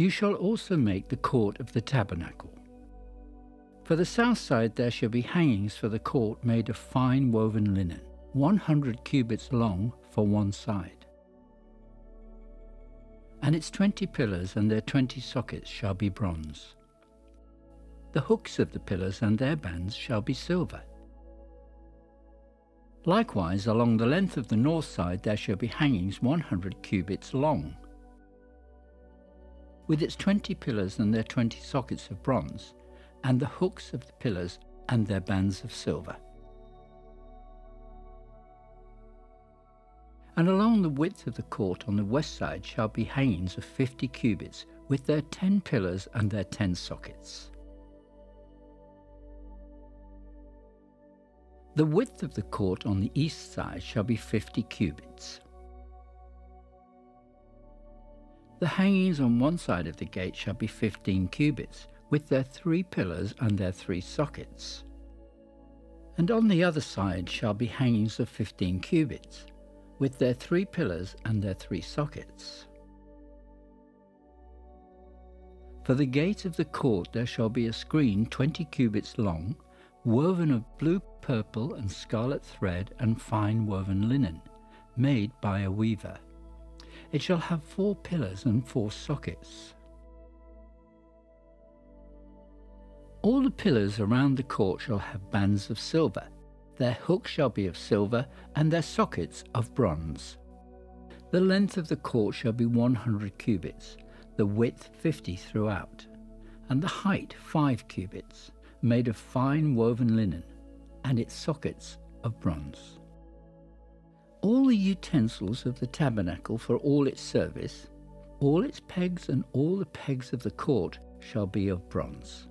You shall also make the court of the tabernacle. For the south side there shall be hangings for the court made of fine woven linen, 100 cubits long for one side. And its twenty pillars and their twenty sockets shall be bronze. The hooks of the pillars and their bands shall be silver. Likewise, along the length of the north side there shall be hangings 100 cubits long. With its 20 pillars and their 20 sockets of bronze, and the hooks of the pillars and their bands of silver. And along the width of the court on the west side shall be hangings of 50 cubits, with their 10 pillars and their 10 sockets. The width of the court on the east side shall be 50 cubits. The hangings on one side of the gate shall be 15 cubits, with their three pillars and their three sockets. And on the other side shall be hangings of 15 cubits, with their three pillars and their three sockets. For the gate of the court there shall be a screen 20 cubits long, woven of blue, purple, and scarlet thread and fine woven linen, made by a weaver. It shall have four pillars and four sockets. All the pillars around the court shall have bands of silver. Their hooks shall be of silver, and their sockets of bronze. The length of the court shall be 100 cubits, the width 50 throughout, and the height 5 cubits made of fine woven linen, and its sockets of bronze. All the utensils of the tabernacle for all its service, all its pegs and all the pegs of the court shall be of bronze.